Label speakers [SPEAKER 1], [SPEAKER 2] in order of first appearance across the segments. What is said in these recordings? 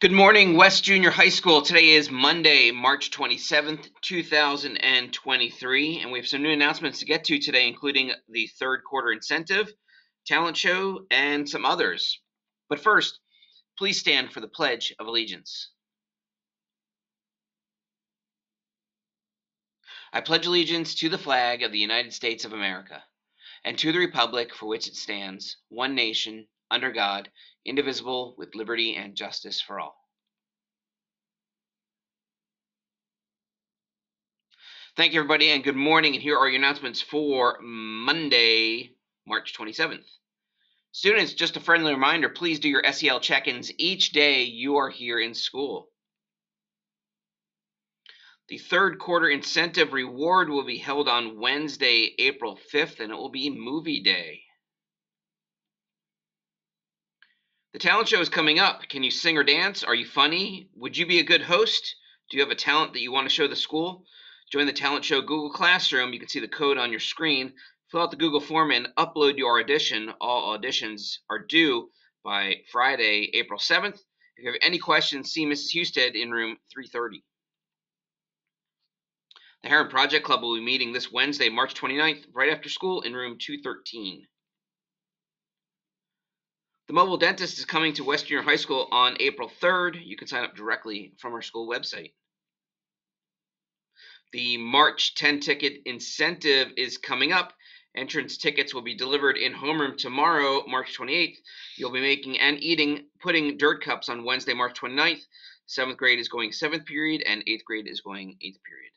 [SPEAKER 1] Good morning, West Junior High School. Today is Monday, March 27th, 2023, and we have some new announcements to get to today, including the third quarter incentive, talent show, and some others. But first, please stand for the Pledge of Allegiance. I pledge allegiance to the flag of the United States of America and to the republic for which it stands, one nation, under God, indivisible, with liberty and justice for all. Thank you, everybody, and good morning. And here are your announcements for Monday, March 27th. Students, just a friendly reminder please do your SEL check ins each day you are here in school. The third quarter incentive reward will be held on Wednesday, April 5th, and it will be movie day. The talent show is coming up. Can you sing or dance? Are you funny? Would you be a good host? Do you have a talent that you want to show the school? Join the talent show Google Classroom. You can see the code on your screen. Fill out the Google form and upload your audition. All auditions are due by Friday, April 7th. If you have any questions, see Mrs. Husted in room 330. The Heron Project Club will be meeting this Wednesday, March 29th, right after school in room 213. The mobile dentist is coming to West Junior High School on April 3rd. You can sign up directly from our school website. The March 10 ticket incentive is coming up. Entrance tickets will be delivered in homeroom tomorrow, March 28th. You'll be making and eating pudding dirt cups on Wednesday, March 29th. Seventh grade is going seventh period, and eighth grade is going eighth period.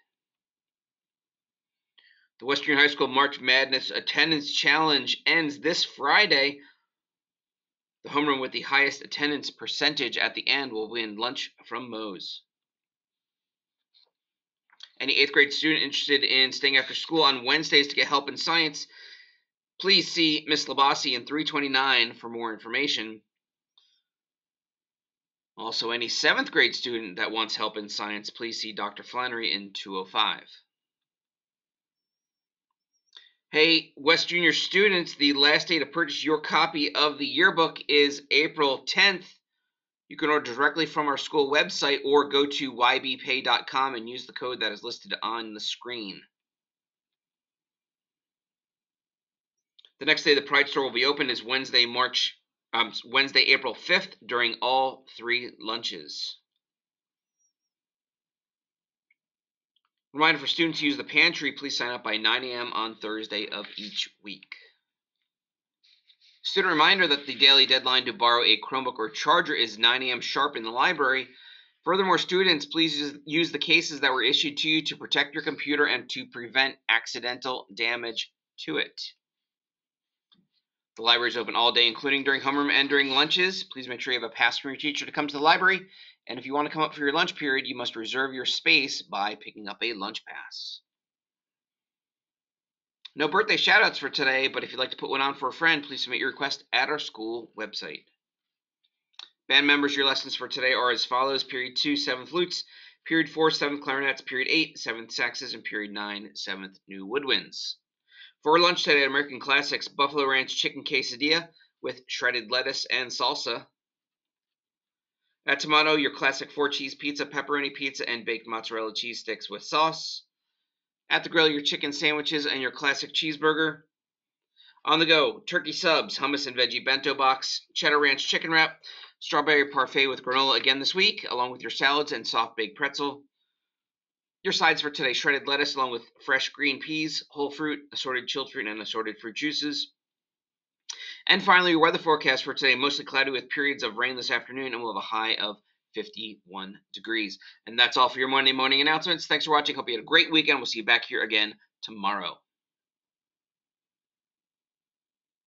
[SPEAKER 1] The Western High School March Madness Attendance Challenge ends this Friday the homeroom with the highest attendance percentage at the end will win lunch from Moe's. Any eighth grade student interested in staying after school on Wednesdays to get help in science, please see Miss Labasi in 329 for more information. Also, any seventh grade student that wants help in science, please see Dr. Flannery in 205. Hey, West Junior students, the last day to purchase your copy of the yearbook is April 10th. You can order directly from our school website or go to ybpay.com and use the code that is listed on the screen. The next day the Pride store will be open is Wednesday, March um, Wednesday, April 5th during all three lunches. Reminder for students to use the pantry, please sign up by 9 a.m. on Thursday of each week. Student reminder that the daily deadline to borrow a Chromebook or charger is 9 a.m. sharp in the library. Furthermore, students, please use the cases that were issued to you to protect your computer and to prevent accidental damage to it. The library is open all day, including during homeroom and during lunches. Please make sure you have a pass from your teacher to come to the library and if you want to come up for your lunch period, you must reserve your space by picking up a lunch pass. No birthday shoutouts for today, but if you'd like to put one on for a friend, please submit your request at our school website. Band members, your lessons for today are as follows. Period 2, 7 flutes. Period 4, 7 clarinets. Period 8, 7th saxes. And period 9, 7th new woodwinds. For lunch today at American Classics, Buffalo Ranch Chicken Quesadilla with shredded lettuce and salsa. At Tomato, your classic four cheese pizza, pepperoni pizza, and baked mozzarella cheese sticks with sauce. At the grill, your chicken sandwiches and your classic cheeseburger. On the go, turkey subs, hummus and veggie bento box, cheddar ranch chicken wrap, strawberry parfait with granola again this week, along with your salads and soft baked pretzel. Your sides for today shredded lettuce along with fresh green peas, whole fruit, assorted chilled fruit, and assorted fruit juices. And finally, your weather forecast for today mostly cloudy with periods of rain this afternoon, and we'll have a high of 51 degrees. And that's all for your Monday morning announcements. Thanks for watching. Hope you had a great weekend. We'll see you back here again tomorrow.